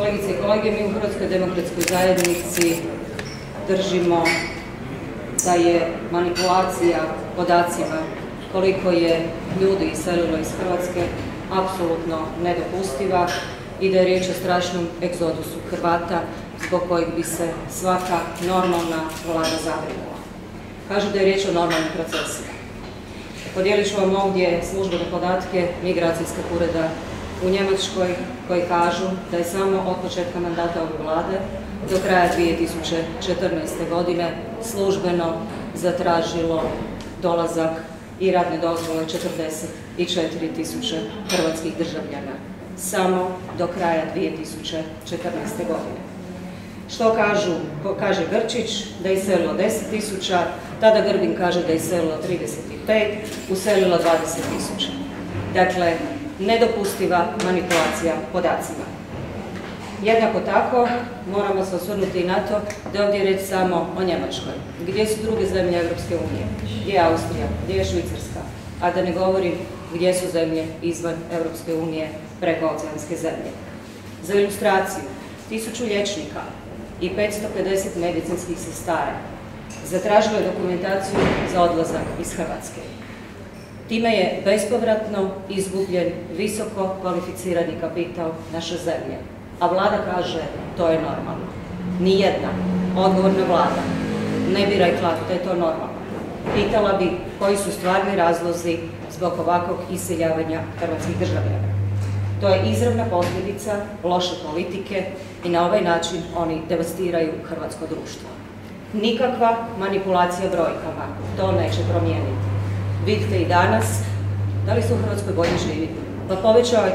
Kolegice i kolege, mi u Hrvatskoj demokratskoj zajednici držimo da je manipulacija podacima koliko je ljudi iselilo iz Hrvatske apsolutno nedopustiva i da je riječ o strašnom egzodusu Hrvata zbog kojeg bi se svaka normalna vlada zabrinula. Kažu da je riječ o normalnim procesima. Podijelit ću vam ovdje službene podatke Migracijskog ureda u Njemačkoj koji kažu da je samo od početka mandata ove vlade do kraja 2014. godine službeno zatražilo dolazak i radne dozvole 44 tisuće hrvatskih državljana. Samo do kraja 2014. godine. Što kažu, kaže Grčić, da je iselilo 10 tisuća, tada Grbin kaže da je iselilo 35, uselilo 20 tisuća. Dakle, nedopustiva manipulacija podacima. Jednako tako, moramo se osvrnuti i na to da je ovdje reći samo o Njemačkoj. Gdje su druge zemlje Europske unije? Gdje je Austrija? Gdje je Švicarska? A da ne govorim gdje su zemlje izvan Europske unije preko oceanske zemlje. Za ilustraciju, tisuću liječnika i 550 medicinskih sestara zatražilo je dokumentaciju za odlazak iz Hrvatske. Time je bespovratno izgubljen visoko kvalificirani kapital naše zemlje. A vlada kaže to je normalno. Nijedna odgovorna vlada ne bi rekla da je to normalno. Pitala bi koji su stvarni razlozi zbog ovakvog iseljavanja hrvatskih državljana. To je izravna posljedica loše politike i na ovaj način oni devastiraju hrvatsko društvo. Nikakva manipulacija brojkama to neće promijeniti. Vidite i danas, da li se u Hrvatskoj bolje živi? Pa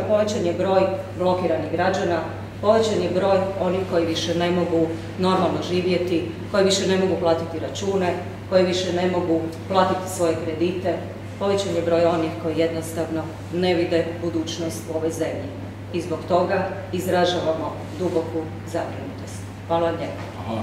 povećan je broj blokiranih građana, povećan je broj onih koji više ne mogu normalno živjeti, koji više ne mogu platiti račune, koji više ne mogu platiti svoje kredite, povećan je broj onih koji jednostavno ne vide budućnost u ovoj zemlji. I zbog toga izražavamo duboku zabrinutost. Hvala vam lijepo.